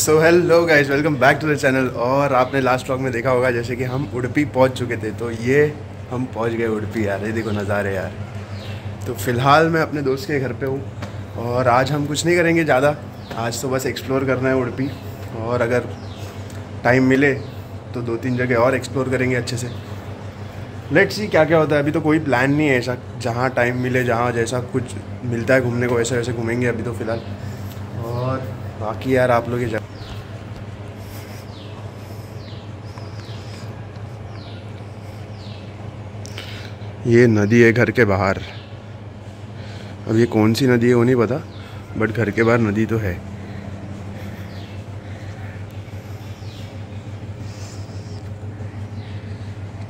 So hello guys welcome back to the channel और आपने last vlog में देखा होगा, जैसे कि हम उड़पी पहुँच चुके थे तो ये हम पहुँच गए उड़पी यार, ये देखो नज़ारे यार। तो फ़िलहाल मैं अपने दोस्त के घर पे हूँ, और आज हम कुछ नहीं करेंगे ज़्यादा। आज तो बस एक्सप्लोर करना है उड़पी, और अगर टाइम मिले तो दो तीन जगह और एक्सप्लोर करेंगे अच्छे से। लेट्स सी क्या क्या होता है। अभी तो कोई प्लान नहीं है ऐसा, जहाँ टाइम मिले, जहाँ जैसा कुछ मिलता है घूमने को वैसे वैसे घूमेंगे अभी तो फ़िलहाल। बाकी यार आप लोग ये नदी है घर के बाहर। अब ये कौन सी नदी है वो नहीं पता बट घर के बाहर नदी तो है।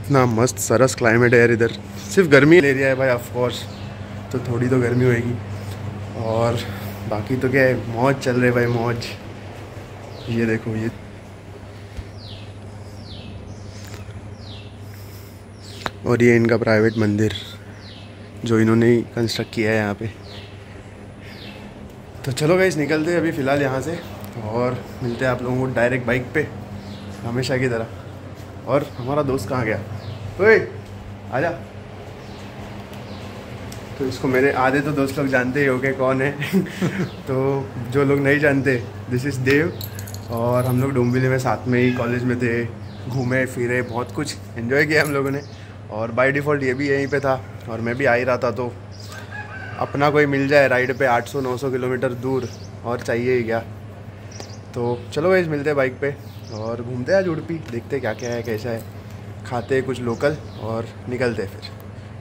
इतना मस्त सरस क्लाइमेट है यार इधर। सिर्फ़ गर्मी रहा है भाई ऑफ़ कोर्स तो थोड़ी तो गर्मी होएगी। और बाकी तो क्या है, मौज चल रहे भाई, मौज। ये देखो, ये। और ये इनका प्राइवेट मंदिर, जो इन्होंने कंस्ट्रक्ट किया है यहाँ पे। तो चलो गाइस निकलते हैं अभी फ़िलहाल यहाँ से, और मिलते हैं आप लोगों को डायरेक्ट बाइक पे, हमेशा की तरह। और हमारा दोस्त कहाँ गया? ओए, आजा। तो इसको मेरे आधे तो दोस्त लोग जानते ही होंगे कौन है। तो जो लोग नहीं जानते दिस इज़ देव और हम लोग डोंबिवली में साथ में ही कॉलेज में थे, घूमे, फिरे, बहुत कुछ इन्जॉय किया हम लोगों ने और बाय डिफ़ॉल्ट ये भी यहीं पे था और मैं भी आ ही रहा था तो अपना कोई मिल जाए राइड पे 800-900 किलोमीटर दूर और चाहिए ही क्या। तो चलो भाई मिलते हैं बाइक पे और घूमते हैं आज उड़पी, देखते क्या क्या है, कैसा है। खाते कुछ लोकल और निकलते फिर।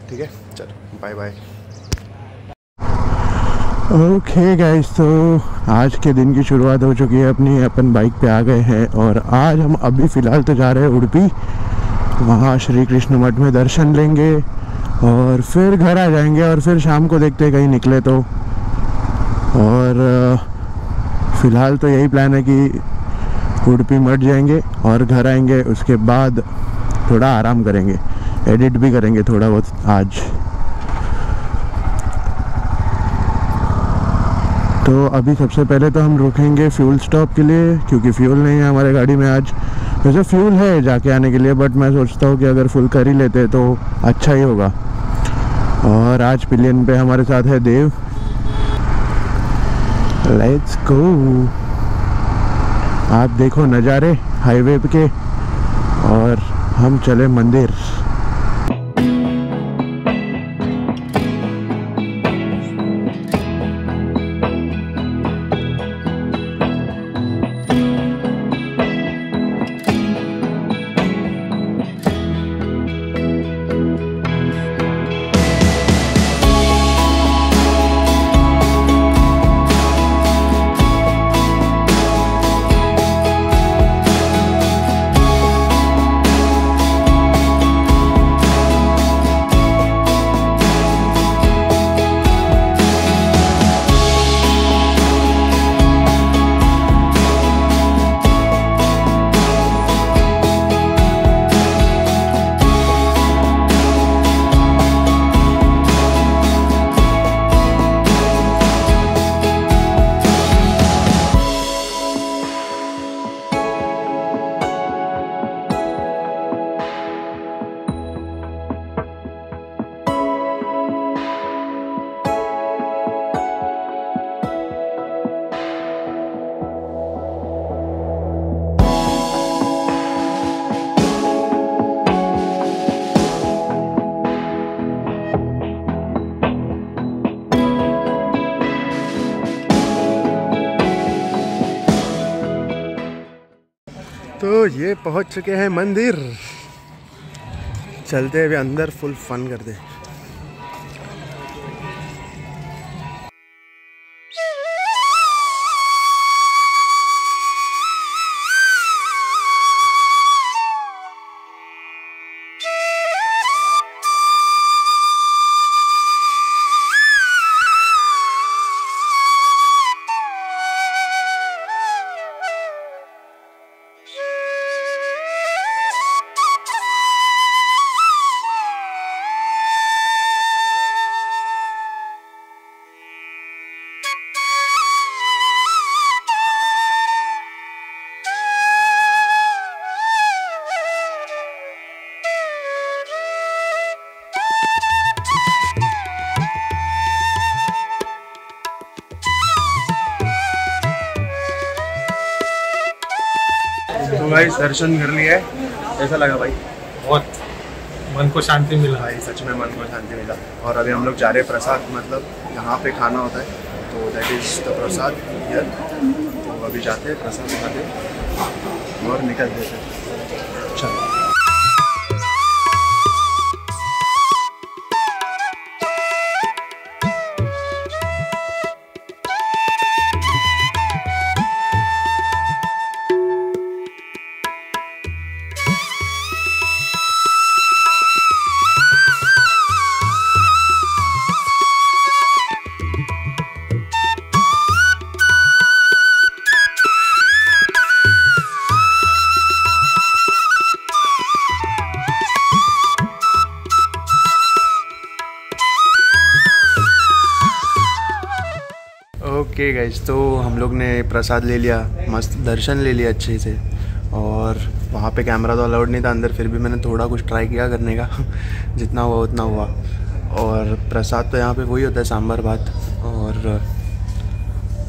ठीक है? चलो बाय बाय ओके गाइस तो आज के दिन की शुरुआत हो चुकी है। अपनी अपन बाइक पे आ गए हैं और आज हम अभी फ़िलहाल तो जा रहे हैं उड़पी। वहाँ श्री कृष्ण मठ में दर्शन लेंगे और फिर घर आ जाएँगे और फिर शाम को देखते हैं कहीं निकले तो। और फ़िलहाल तो यही प्लान है कि उड़पी मठ जाएँगे और घर आएँगे। उसके बाद थोड़ा आराम करेंगे। एडिट भी करेंगे थोड़ा बहुत आज। तो अभी सबसे पहले तो हम रुकेंगे फ्यूल स्टॉप के लिए, क्योंकि फ्यूल नहीं है हमारे गाड़ी में आज। वैसे फ्यूल है जाके आने के लिए बट मैं सोचता हूँ कि अगर फुल कर ही लेते तो अच्छा ही होगा। और आज पिलियन पे हमारे साथ है देव। लेट्स गो आप देखो नज़ारे हाईवे के, और हम चले मंदिर। तो ये पहुँच चुके हैं मंदिर। चलते हुए अंदर फुल फन करते तो भाई दर्शन कर लिया है। कैसा लगा भाई? बहुत मन को शांति मिला। भाई सच में मन को शांति मिला। और अभी हम लोग जा रहे हैं प्रसाद मतलब यहाँ पे खाना होता है। तो that is the prasad here तो अभी जाते हैं प्रसाद खाते और निकल देते हैं। ओके गाइज़ तो हम लोग ने प्रसाद ले लिया मस्त दर्शन ले लिया अच्छे से। और वहाँ पे कैमरा तो अलाउड नहीं था अंदर फिर भी मैंने थोड़ा कुछ ट्राई किया करने का। जितना हुआ उतना हुआ। और प्रसाद तो यहाँ पे वही होता है सांभर भात। और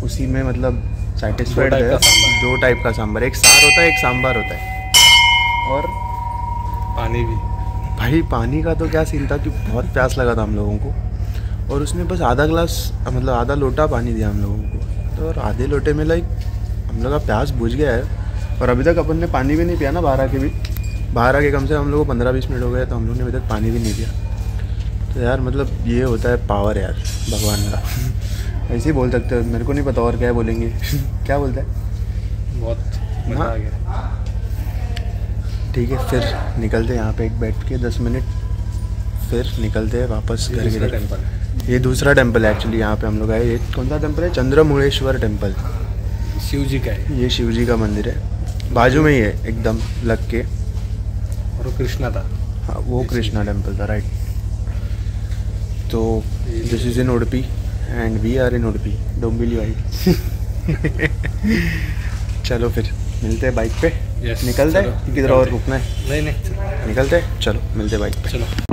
उसी में मतलब सेटिस्फाइड दो टाइप है। दो टाइप का सांभर। एक सार होता है एक सांभर होता है। और पानी भी। भाई पानी का तो क्या सीन था कि बहुत प्यास लगा था हम लोगों को। और उसने बस आधा ग्लास मतलब आधा लोटा पानी दिया हम लोगों को। तो और आधे लोटे में लाइक हम लोग का प्यास बुझ गया है। और अभी तक अपन ने पानी भी नहीं पिया ना बाहर आके भी। बाहर आके कम से कम हम लोग को पंद्रह बीस मिनट हो गए तो हम लोग ने अभी तक पानी भी नहीं पिया। तो यार मतलब ये होता है पावर यार भगवान का। ऐसे ही बोल सकते हो मेरे को नहीं पता और क्या बोलेंगे। क्या बोलते हैं? बहुत हाँ। ठीक है फिर निकलते यहाँ पे एक बैठ के दस मिनट। फिर निकलते हैं वापस घर के टेंपल ये दूसरा टेंपल है एक्चुअली यहाँ पे हम लोग आए। ये कौन सा टेंपल है? चंद्रमुड़ेश्वर टेंपल शिव जी का है। ये शिव जी का मंदिर है। बाजू में ही है एकदम लग के। और वो कृष्णा था। हाँ वो कृष्णा टेंपल था राइट तो this is in Udupi and we are in Udupi Dombivli वाइट चलो फिर मिलते हैं बाइक पे। Yes, निकलते हैं? किधर और रुकना है? नहीं नहीं निकलते हैं? चलो मिलते हैं बाइक पे। चलो।